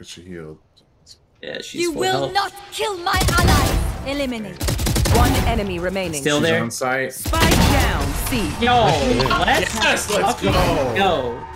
because she healed. Yeah, she's You will health. not kill my ally. Eliminate. One enemy remaining. Still She's there? on site. Spike down. See. Yo, let's Yes, let's go. go.